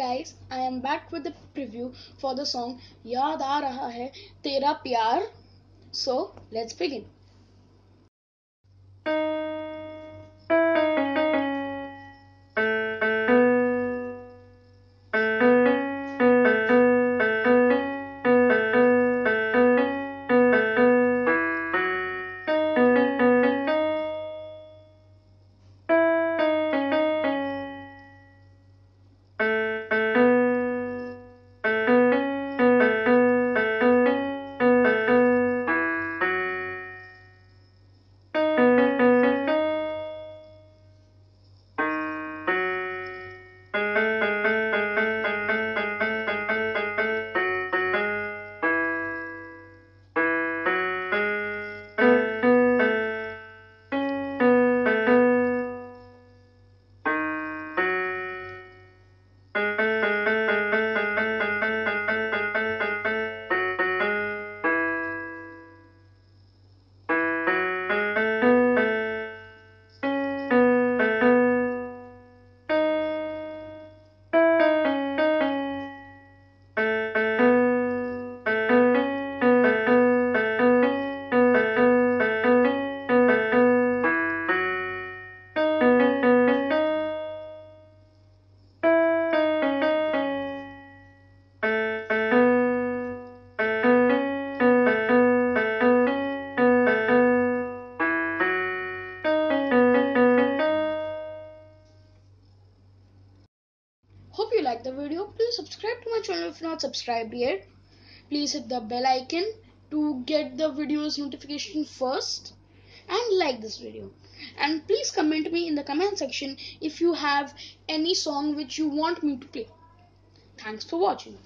Guys I am back with the preview for the song याद आ रहा है तेरा प्यार so let's begin Hope you like the video. Please subscribe to my channel if not subscribed yet. Please hit the bell icon to get the videos notification first and like this video. And please comment me in the comment section if you have any song which you want me to play. Thanks for watching.